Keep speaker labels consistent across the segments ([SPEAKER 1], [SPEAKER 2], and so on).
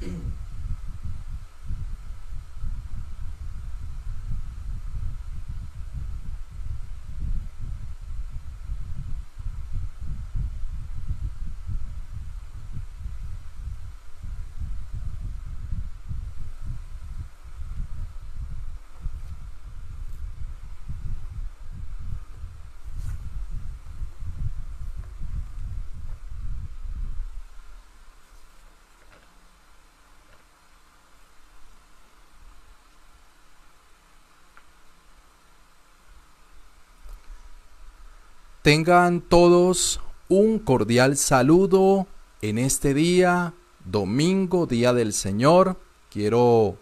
[SPEAKER 1] Mm-hmm. Tengan todos un cordial saludo en este día, domingo, día del Señor. Quiero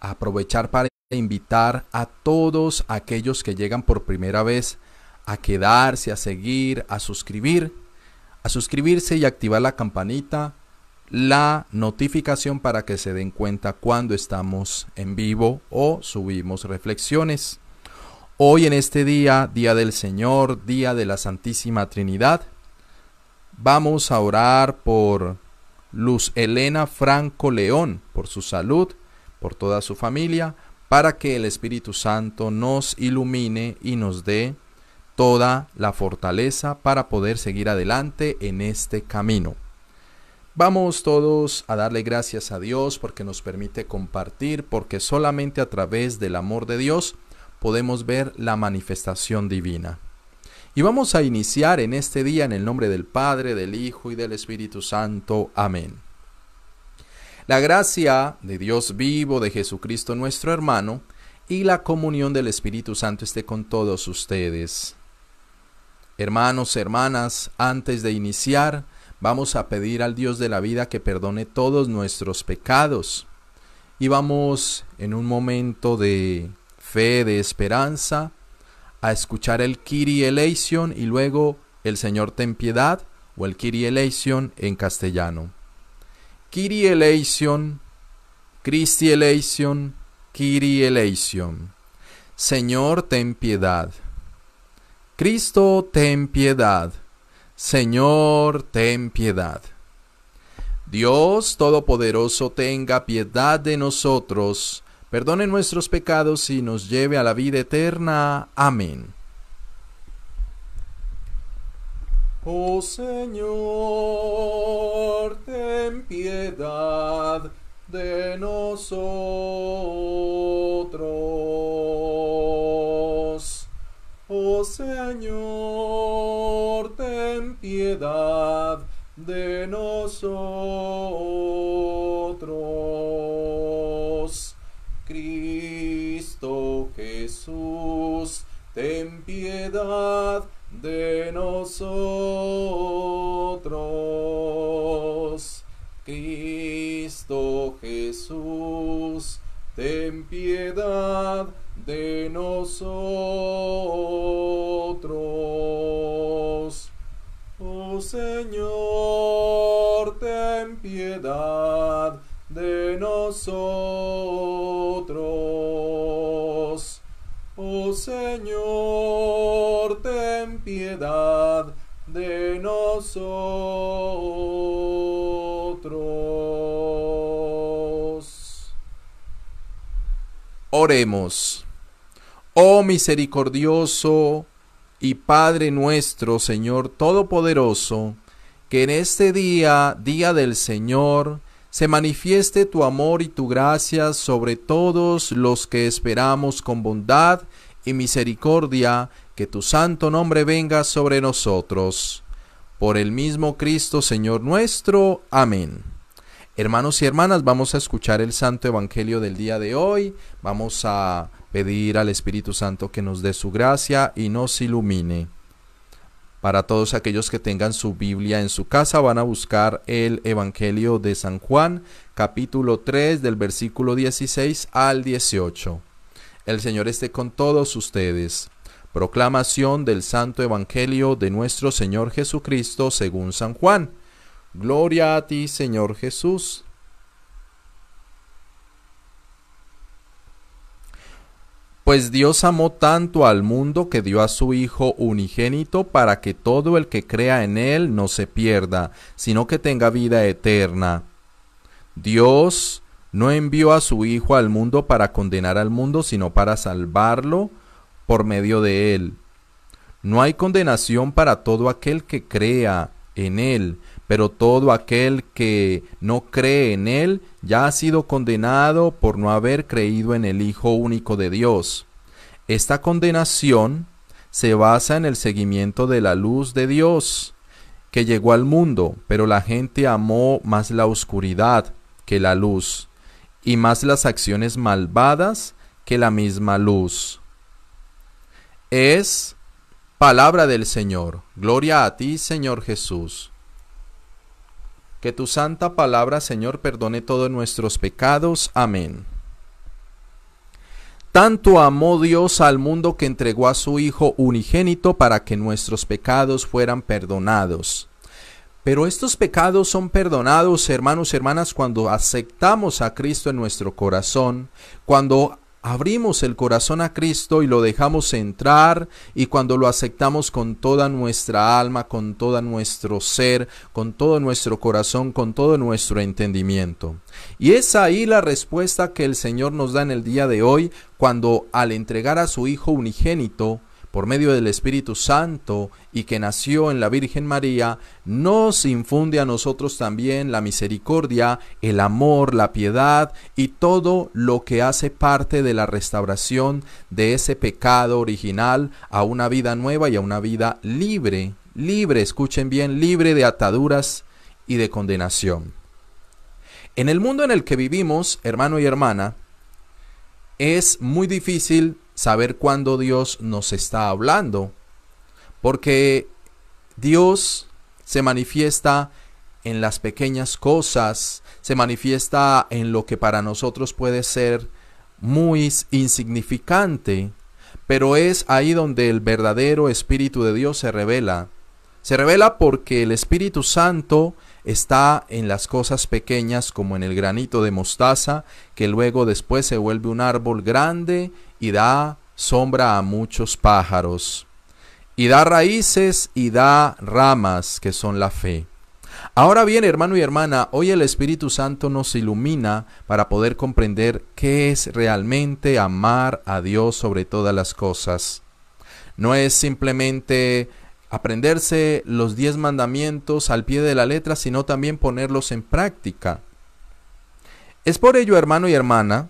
[SPEAKER 1] aprovechar para invitar a todos aquellos que llegan por primera vez a quedarse, a seguir, a suscribir, a suscribirse y activar la campanita, la notificación para que se den cuenta cuando estamos en vivo o subimos reflexiones. Hoy en este día, día del Señor, día de la Santísima Trinidad, vamos a orar por Luz Elena Franco León, por su salud, por toda su familia, para que el Espíritu Santo nos ilumine y nos dé toda la fortaleza para poder seguir adelante en este camino. Vamos todos a darle gracias a Dios porque nos permite compartir, porque solamente a través del amor de Dios podemos ver la manifestación divina. Y vamos a iniciar en este día en el nombre del Padre, del Hijo y del Espíritu Santo. Amén. La gracia de Dios vivo, de Jesucristo nuestro hermano, y la comunión del Espíritu Santo esté con todos ustedes. Hermanos, hermanas, antes de iniciar, vamos a pedir al Dios de la vida que perdone todos nuestros pecados. Y vamos en un momento de fe, de esperanza, a escuchar el Kiri Eleison y luego el Señor ten piedad o el Kiri Eleison en castellano. Kiri Eleison, Christi Eleison, Kiri Eleison. Señor ten piedad. Cristo ten piedad. Señor ten piedad. Dios Todopoderoso tenga piedad de nosotros perdone nuestros pecados y nos lleve a la vida eterna. Amén.
[SPEAKER 2] Oh Señor, ten piedad de nosotros. Oh Señor, ten piedad de nosotros. Cristo Jesús, ten piedad de nosotros. Cristo Jesús, ten piedad de nosotros. Oh Señor, ten piedad de nosotros. Señor, ten piedad de nosotros.
[SPEAKER 1] Oremos. Oh misericordioso y Padre nuestro, Señor Todopoderoso, que en este día, día del Señor, se manifieste tu amor y tu gracia sobre todos los que esperamos con bondad y misericordia, que tu santo nombre venga sobre nosotros. Por el mismo Cristo, Señor nuestro. Amén. Hermanos y hermanas, vamos a escuchar el Santo Evangelio del día de hoy. Vamos a pedir al Espíritu Santo que nos dé su gracia y nos ilumine. Para todos aquellos que tengan su Biblia en su casa, van a buscar el Evangelio de San Juan, capítulo 3, del versículo 16 al 18. El Señor esté con todos ustedes. Proclamación del Santo Evangelio de nuestro Señor Jesucristo según San Juan. Gloria a ti, Señor Jesús. Pues Dios amó tanto al mundo que dio a su Hijo unigénito para que todo el que crea en Él no se pierda, sino que tenga vida eterna. Dios no envió a su Hijo al mundo para condenar al mundo, sino para salvarlo por medio de él. No hay condenación para todo aquel que crea en él, pero todo aquel que no cree en él ya ha sido condenado por no haber creído en el Hijo único de Dios. Esta condenación se basa en el seguimiento de la luz de Dios, que llegó al mundo, pero la gente amó más la oscuridad que la luz, y más las acciones malvadas que la misma luz. Es palabra del Señor. Gloria a ti, Señor Jesús. Que tu santa palabra, Señor, perdone todos nuestros pecados. Amén. Tanto amó Dios al mundo que entregó a su Hijo unigénito para que nuestros pecados fueran perdonados. Pero estos pecados son perdonados, hermanos y hermanas, cuando aceptamos a Cristo en nuestro corazón, cuando abrimos el corazón a Cristo y lo dejamos entrar y cuando lo aceptamos con toda nuestra alma, con todo nuestro ser, con todo nuestro corazón, con todo nuestro entendimiento. Y es ahí la respuesta que el Señor nos da en el día de hoy cuando al entregar a su Hijo unigénito, por medio del Espíritu Santo y que nació en la Virgen María, nos infunde a nosotros también la misericordia, el amor, la piedad y todo lo que hace parte de la restauración de ese pecado original a una vida nueva y a una vida libre, libre, escuchen bien, libre de ataduras y de condenación. En el mundo en el que vivimos, hermano y hermana, es muy difícil saber cuándo Dios nos está hablando, porque Dios se manifiesta en las pequeñas cosas, se manifiesta en lo que para nosotros puede ser muy insignificante, pero es ahí donde el verdadero Espíritu de Dios se revela. Se revela porque el Espíritu Santo está en las cosas pequeñas como en el granito de mostaza, que luego después se vuelve un árbol grande y da sombra a muchos pájaros, y da raíces y da ramas, que son la fe. Ahora bien, hermano y hermana, hoy el Espíritu Santo nos ilumina para poder comprender qué es realmente amar a Dios sobre todas las cosas. No es simplemente aprenderse los diez mandamientos al pie de la letra, sino también ponerlos en práctica. Es por ello, hermano y hermana,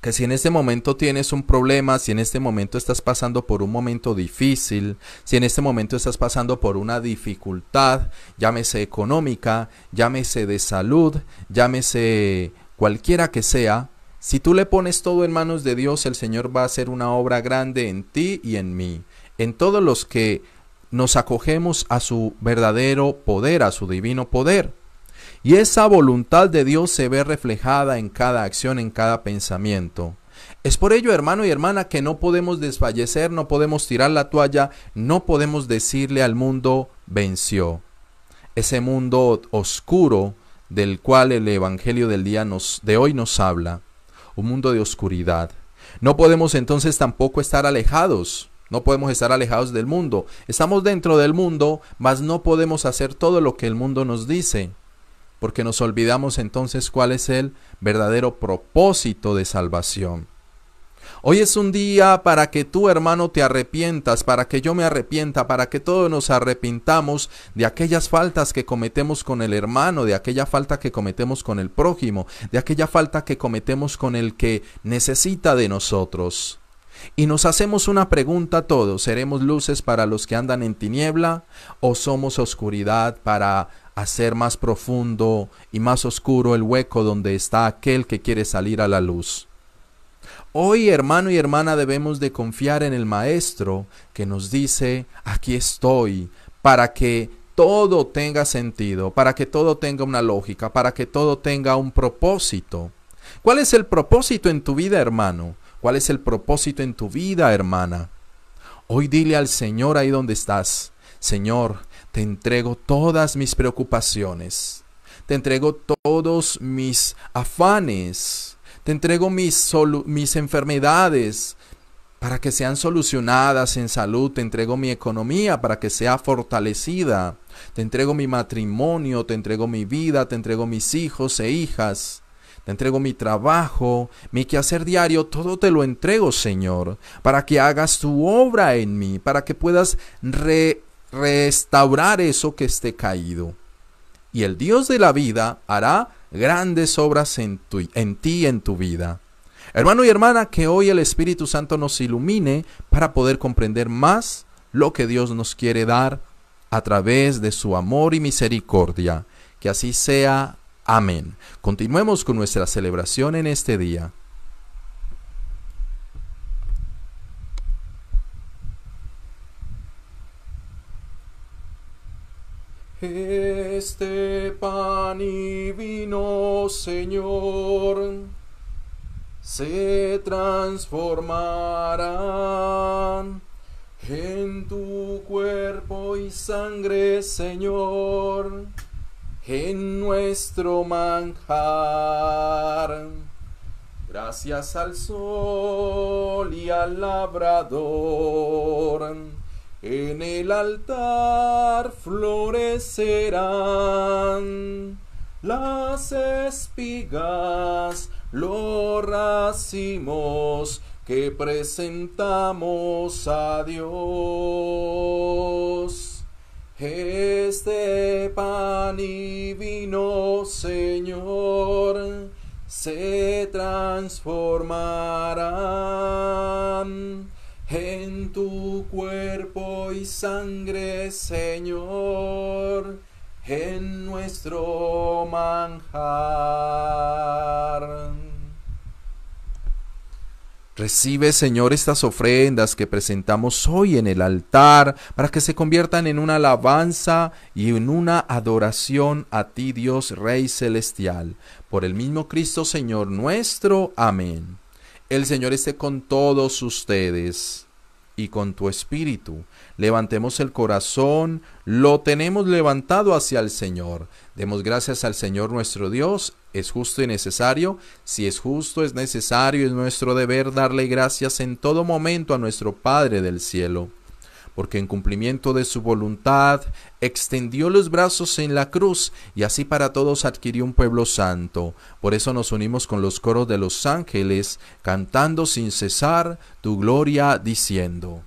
[SPEAKER 1] que si en este momento tienes un problema, si en este momento estás pasando por un momento difícil, si en este momento estás pasando por una dificultad, llámese económica, llámese de salud, llámese cualquiera que sea, si tú le pones todo en manos de Dios, el Señor va a hacer una obra grande en ti y en mí, en todos los que nos acogemos a su verdadero poder, a su divino poder. Y esa voluntad de Dios se ve reflejada en cada acción, en cada pensamiento. Es por ello, hermano y hermana, que no podemos desfallecer, no podemos tirar la toalla, no podemos decirle al mundo venció. Ese mundo oscuro del cual el evangelio del día nos de hoy nos habla, un mundo de oscuridad. No podemos entonces tampoco estar alejados no podemos estar alejados del mundo. Estamos dentro del mundo, mas no podemos hacer todo lo que el mundo nos dice, porque nos olvidamos entonces cuál es el verdadero propósito de salvación. Hoy es un día para que tú, hermano, te arrepientas, para que yo me arrepienta, para que todos nos arrepintamos de aquellas faltas que cometemos con el hermano, de aquella falta que cometemos con el prójimo, de aquella falta que cometemos con el que necesita de nosotros. Y nos hacemos una pregunta todos, ¿seremos luces para los que andan en tiniebla o somos oscuridad para hacer más profundo y más oscuro el hueco donde está aquel que quiere salir a la luz? Hoy, hermano y hermana, debemos de confiar en el Maestro que nos dice, aquí estoy, para que todo tenga sentido, para que todo tenga una lógica, para que todo tenga un propósito. ¿Cuál es el propósito en tu vida, hermano? ¿Cuál es el propósito en tu vida, hermana? Hoy dile al Señor ahí donde estás, Señor, te entrego todas mis preocupaciones, te entrego todos mis afanes, te entrego mis, mis enfermedades, para que sean solucionadas en salud. Te entrego mi economía para que sea fortalecida. Te entrego mi matrimonio, te entrego mi vida, te entrego mis hijos e hijas. Te entrego mi trabajo, mi quehacer diario, todo te lo entrego, Señor, para que hagas tu obra en mí, para que puedas restaurar eso que esté caído. Y el Dios de la vida hará grandes obras en, en ti y en tu vida. Hermano y hermana, que hoy el Espíritu Santo nos ilumine para poder comprender más lo que Dios nos quiere dar a través de su amor y misericordia. Que así sea. Amén. Continuemos con nuestra celebración en este día.
[SPEAKER 2] Este pan y vino, Señor, se transformarán en tu cuerpo y sangre, Señor en nuestro manjar. Gracias al sol y al labrador, en el altar florecerán las espigas, los racimos que presentamos a Dios. Este pan y vino, Señor, se transformarán tu cuerpo y sangre, Señor, en nuestro manjar.
[SPEAKER 1] Recibe, Señor, estas ofrendas que presentamos hoy en el altar para que se conviertan en una alabanza y en una adoración a ti, Dios Rey Celestial. Por el mismo Cristo, Señor nuestro. Amén. El Señor esté con todos ustedes y con tu espíritu. Levantemos el corazón, lo tenemos levantado hacia el Señor. Demos gracias al Señor nuestro Dios. Es justo y necesario. Si es justo, es necesario, es nuestro deber darle gracias en todo momento a nuestro Padre del cielo porque en cumplimiento de su voluntad extendió los brazos en la cruz y así para todos adquirió un pueblo santo. Por eso nos unimos con los coros de los ángeles, cantando sin cesar tu gloria, diciendo.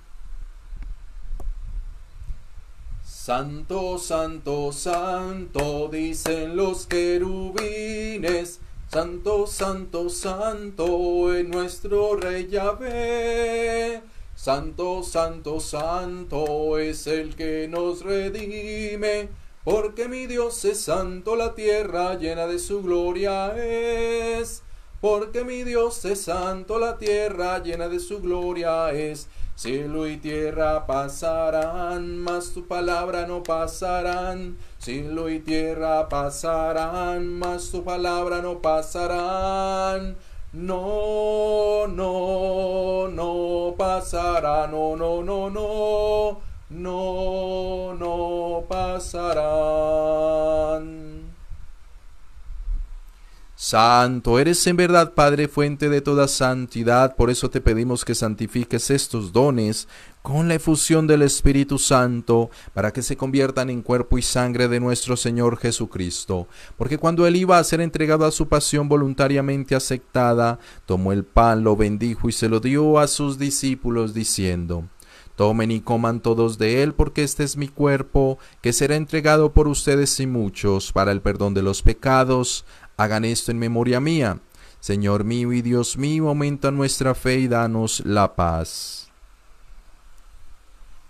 [SPEAKER 2] Santo, santo, santo, dicen los querubines. Santo, santo, santo, en nuestro rey Yahvé. Santo, santo, santo es el que nos redime, porque mi Dios es santo, la tierra llena de su gloria es. Porque mi Dios es santo, la tierra llena de su gloria es. Cielo y tierra pasarán, mas tu palabra no pasarán. Cielo y tierra pasarán, mas tu palabra no pasarán. No, no, no pasará, no, no, no, no, no, no pasarán.
[SPEAKER 1] Santo eres en verdad, Padre, fuente de toda santidad, por eso te pedimos que santifiques estos dones con la efusión del Espíritu Santo, para que se conviertan en cuerpo y sangre de nuestro Señor Jesucristo. Porque cuando Él iba a ser entregado a su pasión voluntariamente aceptada, tomó el pan, lo bendijo y se lo dio a sus discípulos, diciendo, Tomen y coman todos de él, porque este es mi cuerpo, que será entregado por ustedes y muchos para el perdón de los pecados. Hagan esto en memoria mía. Señor mío y Dios mío, aumenta nuestra fe y danos la paz.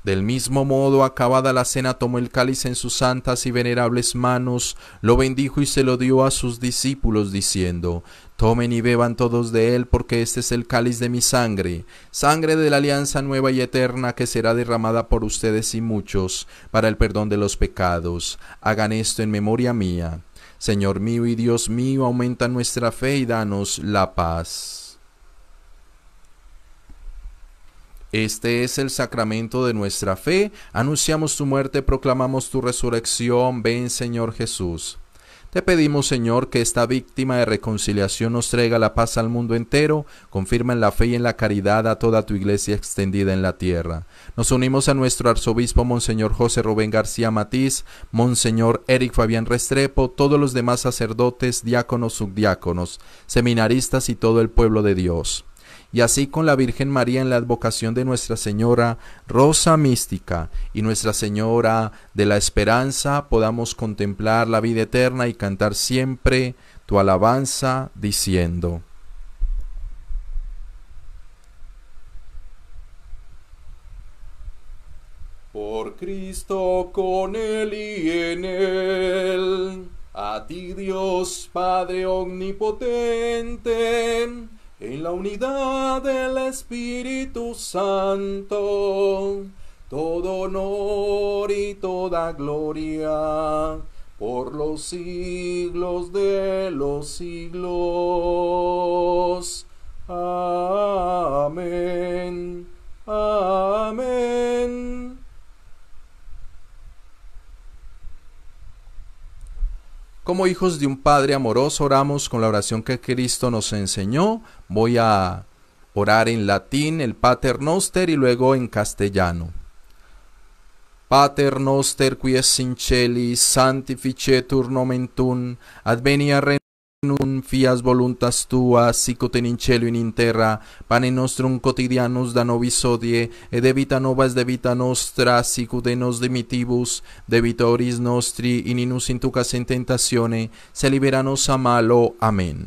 [SPEAKER 1] Del mismo modo, acabada la cena, tomó el cáliz en sus santas y venerables manos, lo bendijo y se lo dio a sus discípulos, diciendo, Tomen y beban todos de él, porque este es el cáliz de mi sangre, sangre de la alianza nueva y eterna que será derramada por ustedes y muchos, para el perdón de los pecados. Hagan esto en memoria mía. Señor mío y Dios mío, aumenta nuestra fe y danos la paz. Este es el sacramento de nuestra fe. Anunciamos tu muerte, proclamamos tu resurrección. Ven, Señor Jesús. Te pedimos, Señor, que esta víctima de reconciliación nos traiga la paz al mundo entero, confirma en la fe y en la caridad a toda tu iglesia extendida en la tierra. Nos unimos a nuestro arzobispo, Monseñor José Rubén García Matiz, Monseñor Eric Fabián Restrepo, todos los demás sacerdotes, diáconos, subdiáconos, seminaristas y todo el pueblo de Dios y así con la Virgen María en la advocación de Nuestra Señora Rosa Mística y Nuestra Señora de la Esperanza podamos contemplar la vida eterna y cantar siempre tu alabanza diciendo.
[SPEAKER 2] Por Cristo con Él y en Él, a ti Dios Padre Omnipotente, en la unidad del Espíritu Santo, todo honor y toda gloria por los siglos de los siglos. Amén.
[SPEAKER 1] Como hijos de un Padre amoroso, oramos con la oración que Cristo nos enseñó. Voy a orar en latín, el Pater Noster, y luego en castellano. Pater noster qui es in celis sanctificetur nomen tuum advenia Nun fias voluntas tua, sicut in in in terra, pane nostrum quotidianus da nobis odie, et evita novas de vita nostra, sicut de nos dimitibus, debitoris nostri, in inus intucas in se liberanos a malo. Amén.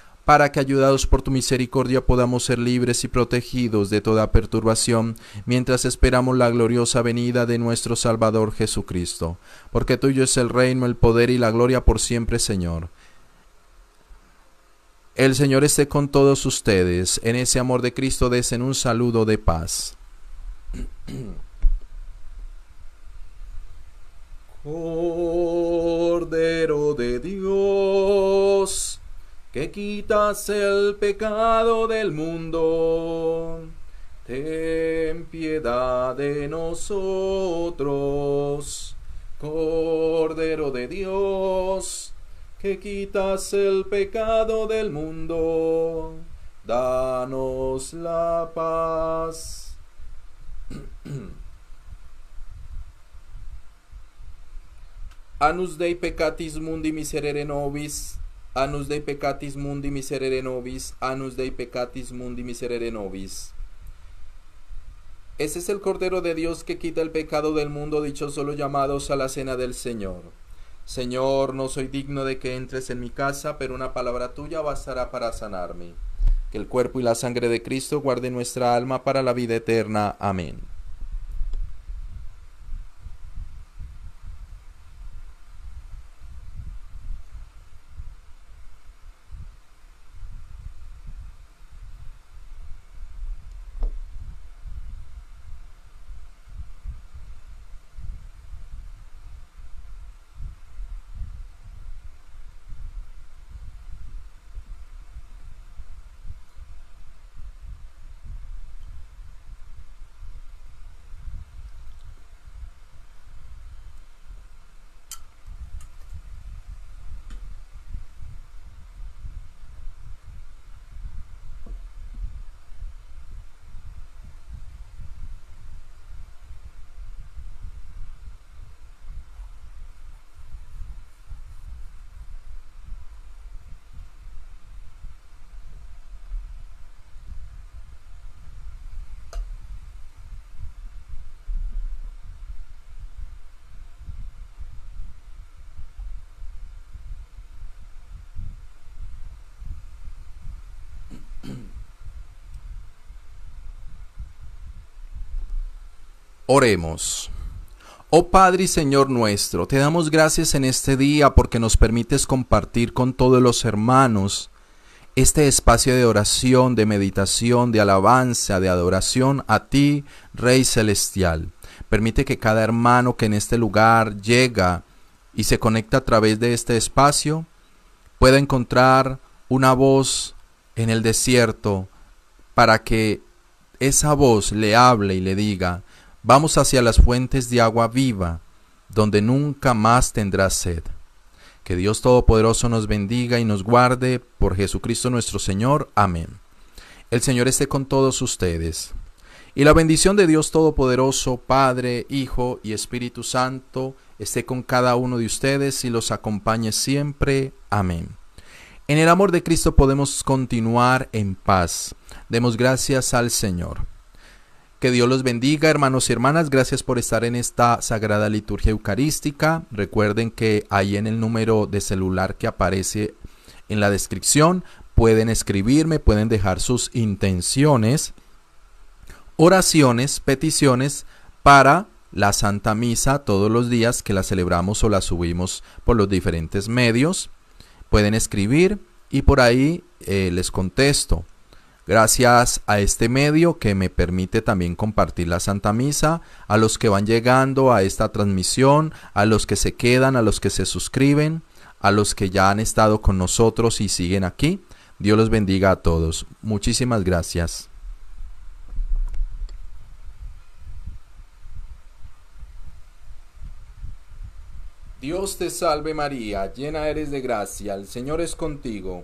[SPEAKER 1] para que ayudados por tu misericordia podamos ser libres y protegidos de toda perturbación, mientras esperamos la gloriosa venida de nuestro Salvador Jesucristo. Porque tuyo es el reino, el poder y la gloria por siempre, Señor. El Señor esté con todos ustedes. En ese amor de Cristo desen un saludo de paz.
[SPEAKER 2] Cordero de Dios que quitas el pecado del mundo, ten piedad de nosotros, Cordero de Dios, que quitas el pecado del mundo, danos la paz. Anus Dei peccatis mundi miserere nobis, Anus Dei peccatis mundi miserere nobis, Anus Dei peccatis mundi miserere nobis. Ese es el Cordero de Dios que quita el pecado del mundo, dichosos los llamados a la cena del Señor. Señor, no soy digno de que entres en mi casa, pero una palabra tuya bastará para sanarme. Que el cuerpo y la sangre de Cristo guarden nuestra alma para la vida eterna. Amén.
[SPEAKER 1] Oremos. Oh Padre y Señor nuestro, te damos gracias en este día porque nos permites compartir con todos los hermanos este espacio de oración, de meditación, de alabanza, de adoración a ti, Rey Celestial. Permite que cada hermano que en este lugar llega y se conecta a través de este espacio pueda encontrar una voz en el desierto para que esa voz le hable y le diga, vamos hacia las fuentes de agua viva, donde nunca más tendrás sed. Que Dios Todopoderoso nos bendiga y nos guarde por Jesucristo nuestro Señor. Amén. El Señor esté con todos ustedes. Y la bendición de Dios Todopoderoso, Padre, Hijo y Espíritu Santo, esté con cada uno de ustedes y los acompañe siempre. Amén. En el amor de Cristo podemos continuar en paz. Demos gracias al Señor. Que Dios los bendiga, hermanos y hermanas. Gracias por estar en esta sagrada liturgia eucarística. Recuerden que ahí en el número de celular que aparece en la descripción pueden escribirme, pueden dejar sus intenciones, oraciones, peticiones para la Santa Misa todos los días que la celebramos o la subimos por los diferentes medios. Pueden escribir y por ahí eh, les contesto. Gracias a este medio que me permite también compartir la Santa Misa, a los que van llegando a esta transmisión, a los que se quedan, a los que se suscriben, a los que ya han estado con nosotros y siguen aquí. Dios los bendiga a todos. Muchísimas gracias.
[SPEAKER 2] Dios te salve María, llena eres de gracia, el Señor es contigo.